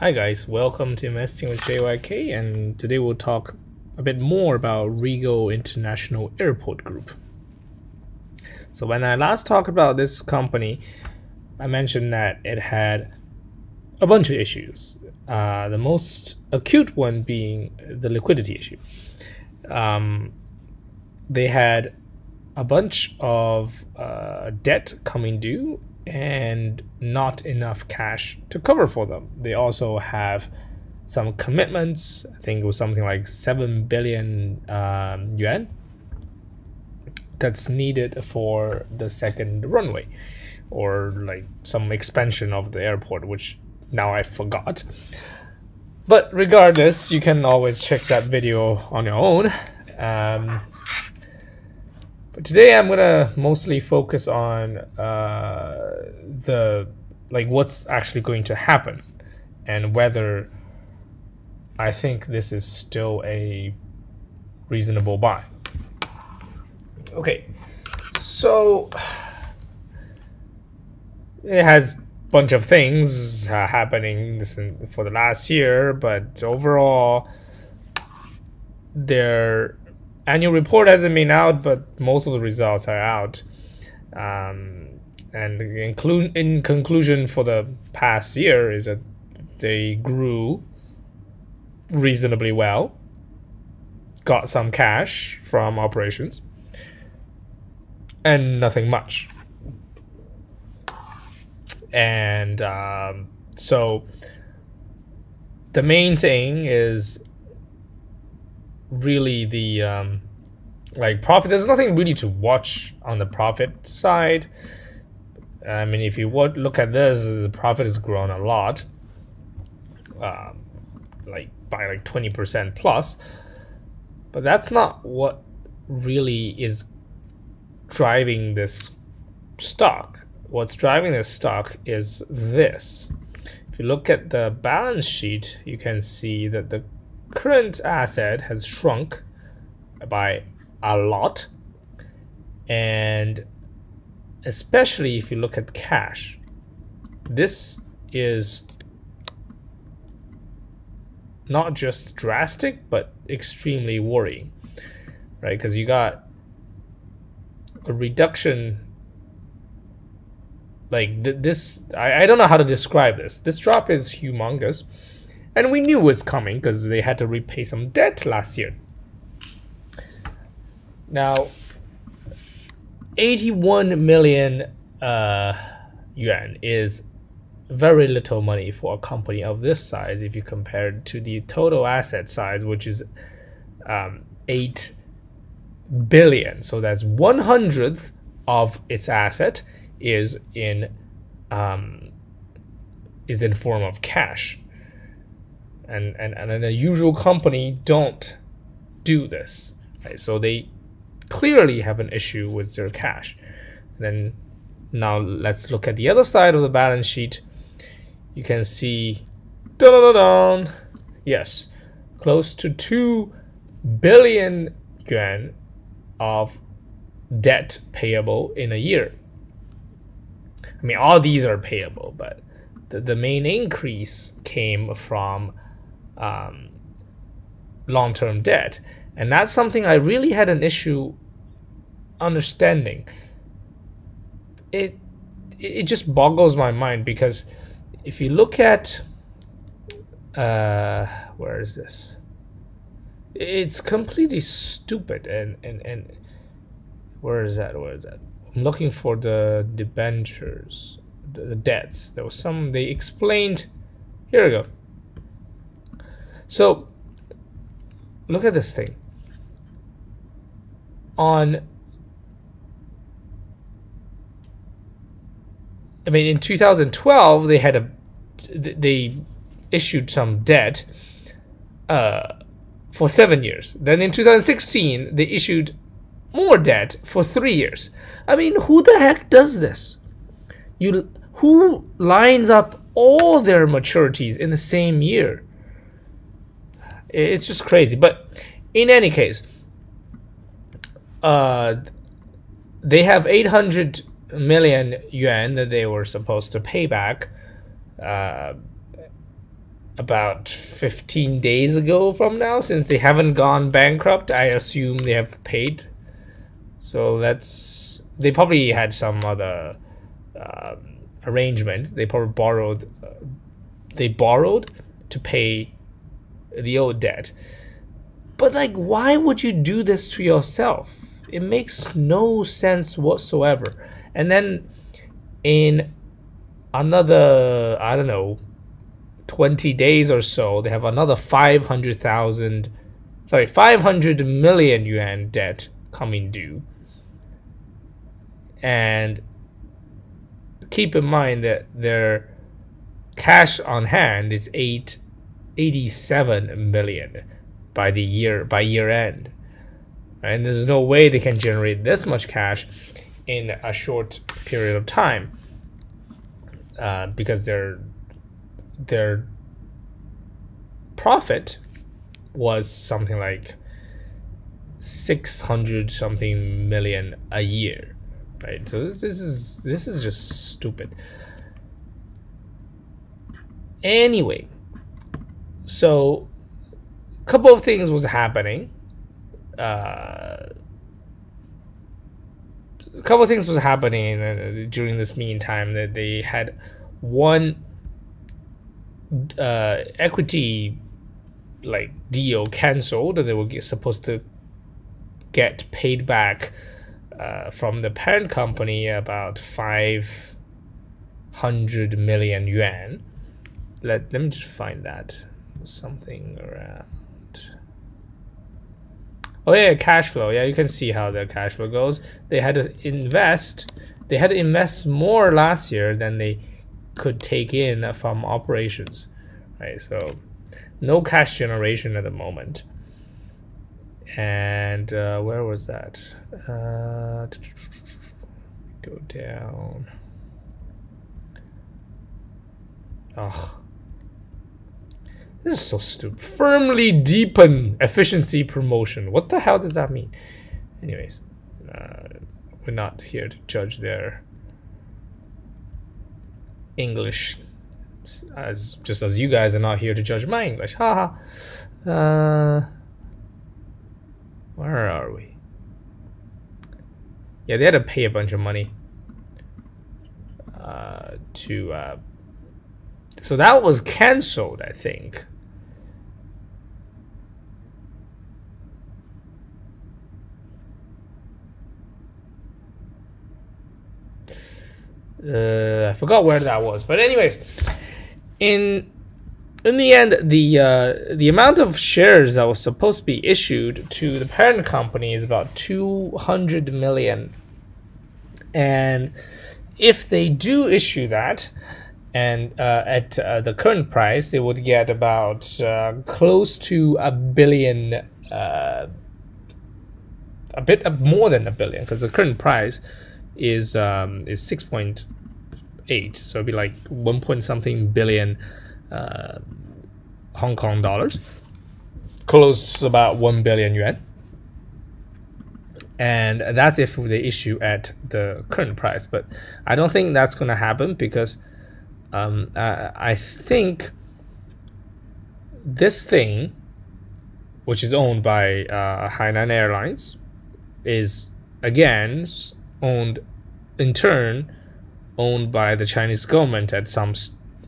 Hi guys, welcome to Investing with JYK and today we'll talk a bit more about Regal International Airport Group. So when I last talked about this company, I mentioned that it had a bunch of issues. Uh, the most acute one being the liquidity issue. Um, they had a bunch of uh, debt coming due and not enough cash to cover for them. They also have some commitments. I think it was something like 7 billion um, yuan that's needed for the second runway or like some expansion of the airport, which now I forgot. But regardless, you can always check that video on your own. Um, today I'm gonna mostly focus on uh, the like what's actually going to happen and whether I think this is still a reasonable buy. Okay, so it has bunch of things uh, happening this in, for the last year, but overall, their annual report hasn't been out, but most of the results are out. Um, and include in conclusion for the past year is that they grew reasonably well, got some cash from operations, and nothing much. And um, so the main thing is really the um, like profit. There's nothing really to watch on the profit side. I mean, if you would look at this, the profit has grown a lot, um, like by like twenty percent plus. But that's not what really is driving this stock. What's driving this stock is this. If you look at the balance sheet, you can see that the current asset has shrunk by a lot. And especially if you look at cash, this is not just drastic, but extremely worrying, right? Because you got a reduction like th- this I, I don't know how to describe this this drop is humongous and we knew it was coming because they had to repay some debt last year. Now 81 million uh, yuan is very little money for a company of this size if you compare it to the total asset size which is um, 8 billion. So that's one hundredth of its asset is in um, is in form of cash and and, and a usual company don't do this right? so they clearly have an issue with their cash then now let's look at the other side of the balance sheet you can see dun, dun, dun, yes close to 2 billion yuan of debt payable in a year I mean, all these are payable, but the, the main increase came from um, long term debt. And that's something I really had an issue understanding. It, it just boggles my mind because if you look at uh, where is this? It's completely stupid and, and, and where is that? Where is that? I'm looking for the debentures, the, the debts. There was some they explained. Here we go. So look at this thing. On I mean in 2012 they had a they issued some debt uh, for 7 years. Then in 2016 they issued more debt for three years. I mean, who the heck does this? You who lines up all their maturities in the same year? It's just crazy. But in any case, uh, they have 800 million yuan that they were supposed to pay back. Uh, about 15 days ago from now since they haven't gone bankrupt i assume they have paid so that's they probably had some other um, arrangement they probably borrowed uh, they borrowed to pay the old debt. But like why would you do this to yourself? It makes no sense whatsoever. And then in another i don't know 20 days or so, they have another 500,000, sorry, 500 million yuan debt coming due. And keep in mind that their cash on hand is 8 87 million by the year by year end. And there's no way they can generate this much cash in a short period of time uh, because they're their profit was something like 600 something million a year right so this, this is this is just stupid anyway so a couple of things was happening. Uh, a couple of things was happening uh, during this meantime that they had one uh, equity like deal canceled that they were supposed to get paid back uh, from the parent company about 500 million yuan. Let, let me just find that something around oh yeah cash flow yeah you can see how the cash flow goes they had to invest they had to invest more last year than they could take in from operations, right? So no cash generation at the moment. And uh, where was that? Uh, go down. Oh, this is so stupid. Firmly deepen efficiency promotion. What the hell does that mean? Anyways, uh, we're not here to judge their English as just as you guys are not here to judge my English. Haha. uh, where are we? Yeah, they had to pay a bunch of money uh, to. Uh, so that was cancelled, I think. uh, I forgot where that was, but anyways, in in the end, the uh, the amount of shares that was supposed to be issued to the parent company is about two hundred million, and if they do issue that, and uh, at uh, the current price, they would get about uh, close to a billion, uh, a bit more than a billion, because the current price is um, is six point eight, so it'd be like one point something billion uh, Hong Kong dollars, close about one billion yuan, and that's if they issue at the current price. But I don't think that's going to happen because um, I, I think this thing, which is owned by uh, Hainan Airlines, is again owned in turn owned by the Chinese government at some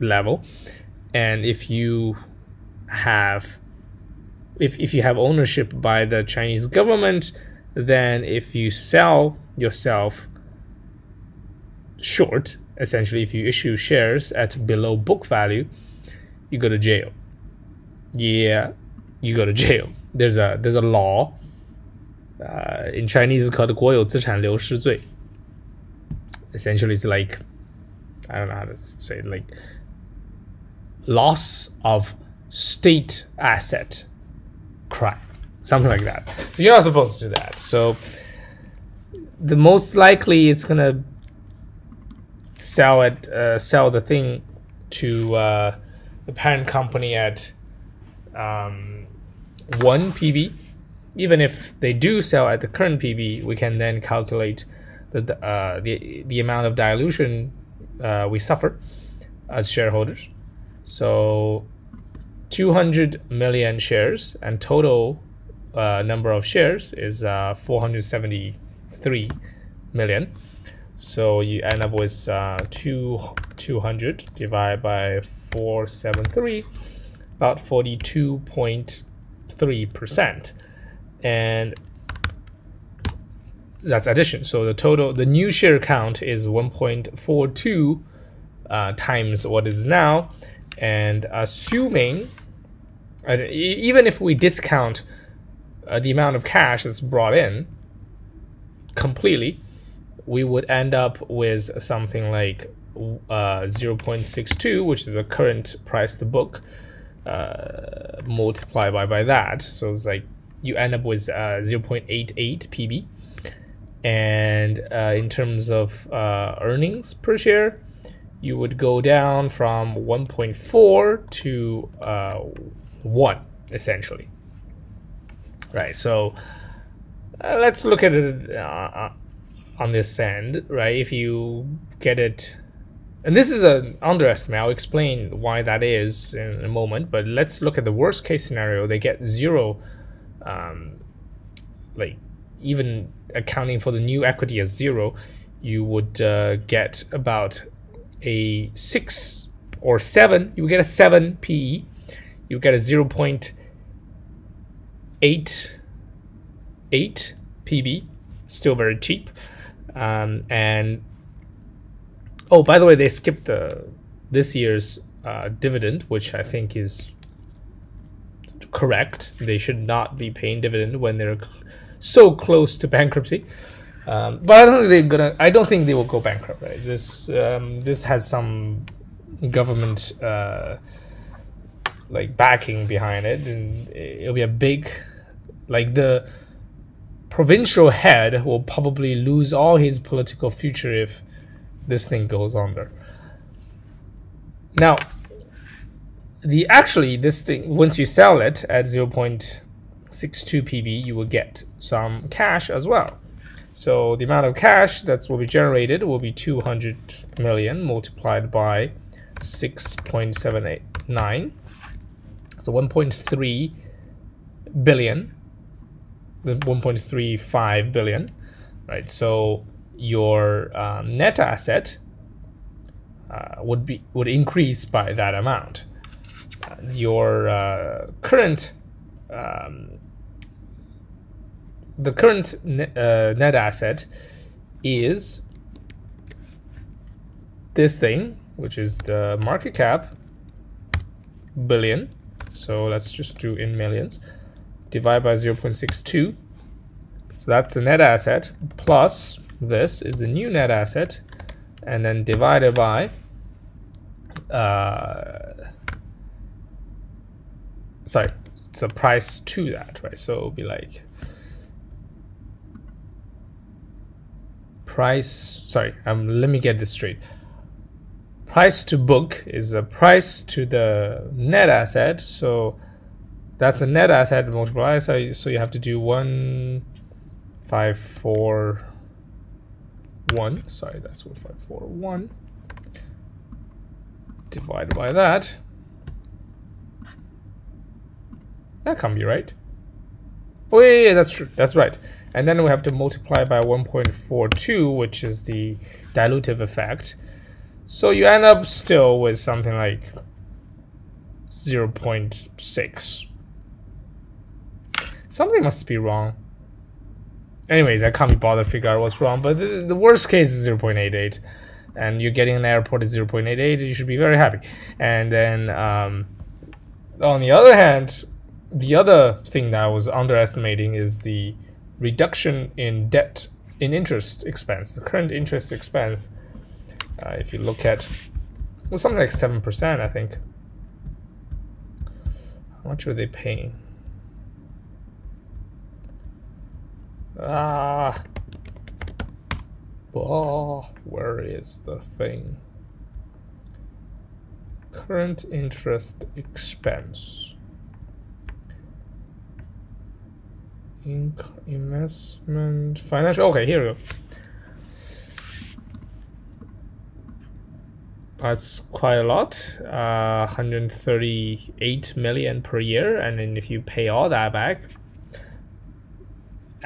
level. And if you have if, if you have ownership by the Chinese government, then if you sell yourself short, essentially, if you issue shares at below book value, you go to jail. Yeah, you go to jail. There's a there's a law. Uh, in Chinese, it's called 国有资产流失罪. Essentially, it's like I don't know how to say it, like loss of state asset crime, something like that. You're not supposed to do that. So the most likely it's gonna sell it, uh, sell the thing to uh, the parent company at um, one PB. Even if they do sell at the current PB, we can then calculate the uh, the the amount of dilution uh, we suffer as shareholders. So 200 million shares, and total uh, number of shares is uh, 473 million. So you end up with uh, two, 200 divided by 473, about 42.3%. And that's addition. So the total, the new share count is 1.42 uh, times what is now. And assuming, uh, even if we discount uh, the amount of cash that's brought in completely, we would end up with something like uh, 0.62, which is the current price to book, uh, multiplied by, by that. So it's like you end up with uh, 0.88 PB. And uh, in terms of uh, earnings per share, you would go down from 1.4 to uh, 1, essentially. Right, so let's look at it on this end, right? If you get it, and this is an underestimate, I'll explain why that is in a moment, but let's look at the worst case scenario. They get zero, um, like even accounting for the new equity as zero, you would uh, get about a 6 or 7, you get a 7 PE, you get a 0 0.88 PB, still very cheap. Um, and oh, by the way, they skipped the this year's uh, dividend, which I think is correct. They should not be paying dividend when they're so close to bankruptcy. Um, but I don't think they're gonna. I don't think they will go bankrupt. Right? This um, this has some government uh, like backing behind it, and it'll be a big, like the provincial head will probably lose all his political future if this thing goes under. Now, the actually this thing once you sell it at 0.62 PB, you will get some cash as well. So the amount of cash that will be generated will be 200 million multiplied by 6.789. So 1.3 billion, the 1.35 billion, right? So your um, net asset uh, would be would increase by that amount. Your uh, current um, the current uh, net asset is this thing, which is the market cap billion. So let's just do in millions. Divide by 0.62. So that's the net asset plus this is the new net asset and then divided by uh, sorry, it's a price to that, right? So it'll be like price sorry um let me get this straight price to book is the price to the net asset so that's a net asset multiplied so, so you have to do one five four one. Sorry that's what five four one. Divided by that. That can't be right. Oh yeah, yeah that's true. That's right. And then we have to multiply by 1.42, which is the dilutive effect. So you end up still with something like 0.6. Something must be wrong. Anyways, I can't be bothered to figure out what's wrong, but the, the worst case is 0.88. And you're getting an airport at 0.88, you should be very happy. And then um, on the other hand, the other thing that I was underestimating is the reduction in debt in interest expense. The current interest expense, uh, if you look at, well, something like seven percent, I think. How much are they paying? Ah, oh, where is the thing? Current interest expense. investment financial okay here we go That's quite a lot. Uh, 138 million per year, and then if you pay all that back,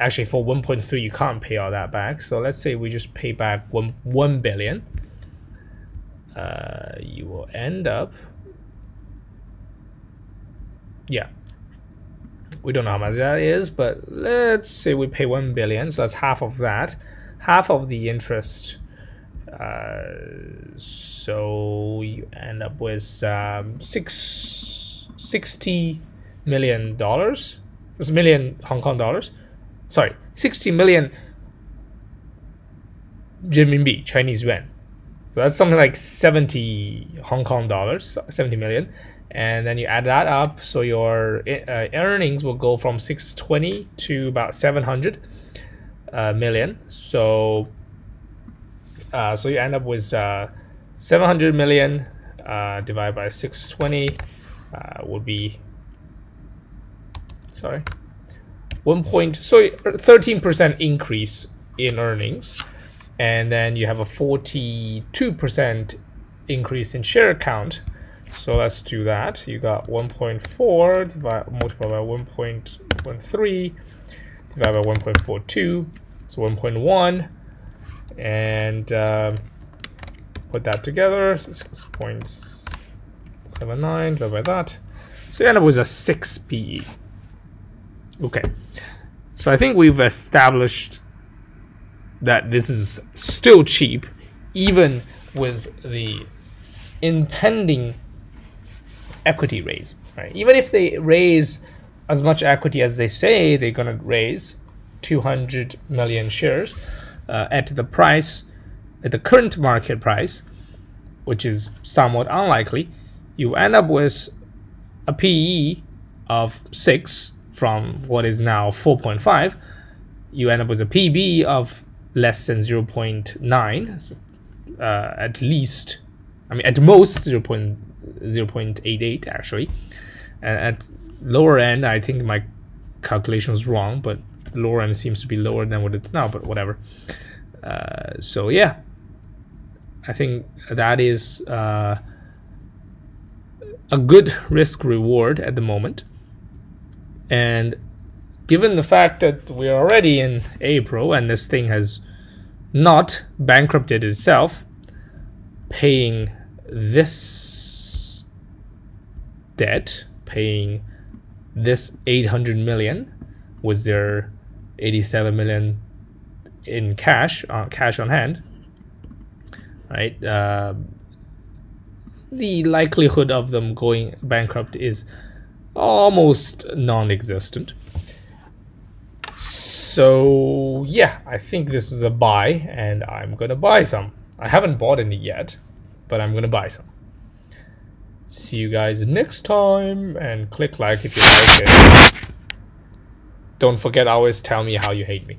actually for 1.3 you can't pay all that back. So let's say we just pay back one one billion. Uh, you will end up. Yeah, we don't know how much that is, but let's say we pay 1 billion, so that's half of that, half of the interest. Uh, so you end up with um, six, 60 million dollars. A million Hong Kong dollars. Sorry, 60 million renminbi, Chinese yuan. So that's something like 70 Hong Kong dollars, 70 million. And then you add that up so your uh, earnings will go from 620 to about 700 uh, million. So uh, so you end up with uh, 700 million uh, divided by 620 uh, would be sorry 1 point so 13% increase in earnings and then you have a 42% increase in share count so let's do that. You got 1.4 divide, multiplied by 1.13 divided by 1.42. So 1.1 and um, put that together. So 6.79 divided by that. So you end up with a 6 PE. Okay. So I think we've established that this is still cheap even with the impending equity raise, right? Even if they raise as much equity as they say they're going to raise, 200 million shares uh, at the price, at the current market price, which is somewhat unlikely, you end up with a PE of 6 from what is now 4.5. You end up with a PB of less than 0.9, uh, at least, I mean, at most 0.9 0.88 actually. And at lower end, I think my calculation was wrong, but lower end seems to be lower than what it's now, but whatever. Uh, so yeah, I think that is uh, a good risk reward at the moment. And given the fact that we're already in April and this thing has not bankrupted itself, paying this debt paying this 800 million was their 87 million in cash uh, cash on hand right uh, the likelihood of them going bankrupt is almost non-existent so yeah i think this is a buy and i'm gonna buy some i haven't bought any yet but i'm gonna buy some See you guys next time and click like if you like it. Don't forget always tell me how you hate me.